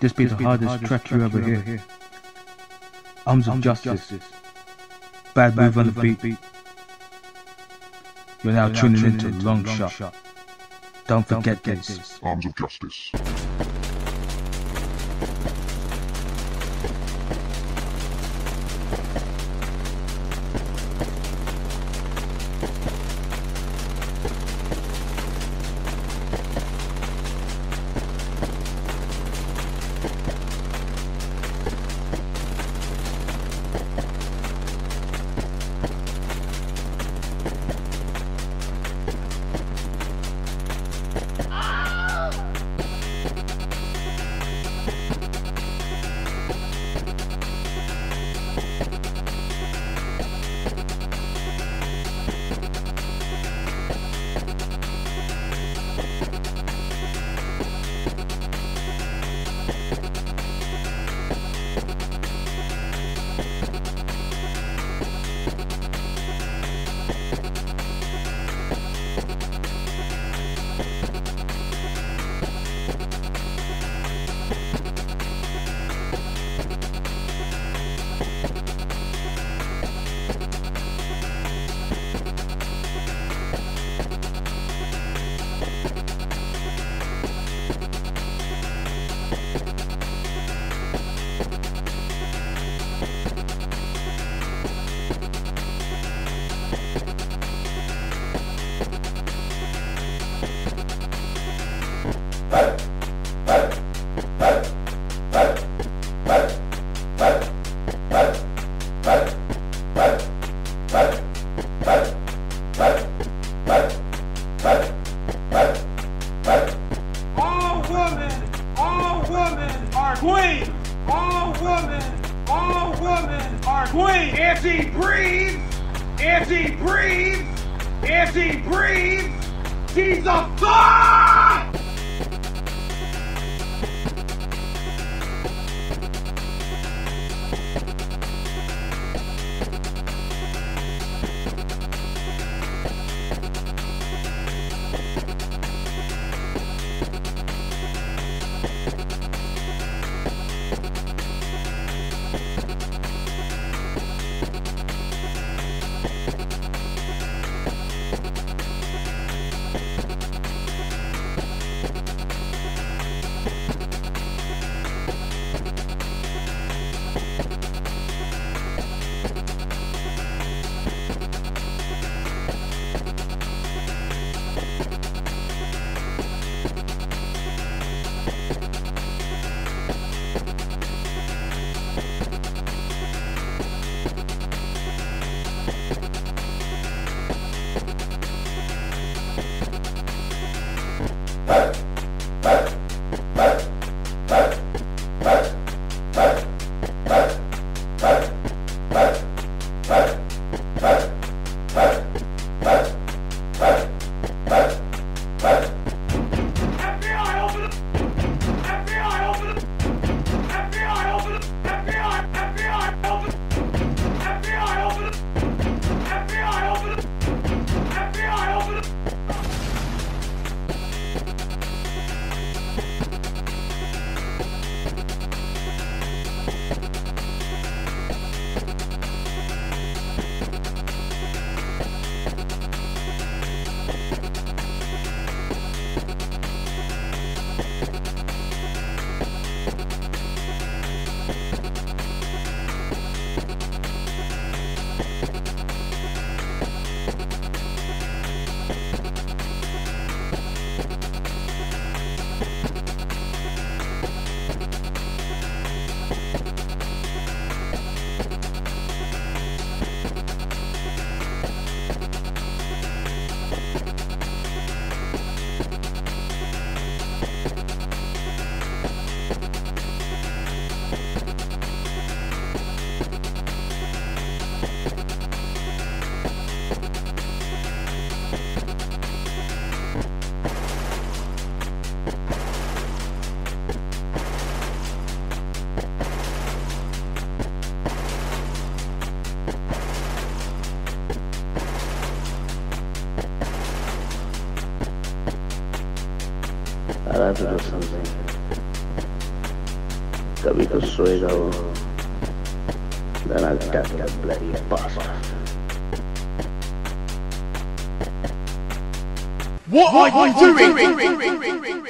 This be the hardest track you ever hear. Arms of Justice. Bad move on the beat. You're now tuning into Longshot. shot. Don't forget this. Arms of Justice. Are queens. All women, all women are queens. If she breathes, if she breathes, if she breathes, she's a god! I have to do something. Sabito suegro. Then I got that bloody bastard. What are you doing?